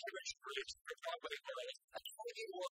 Jewish religion, but they were a holy war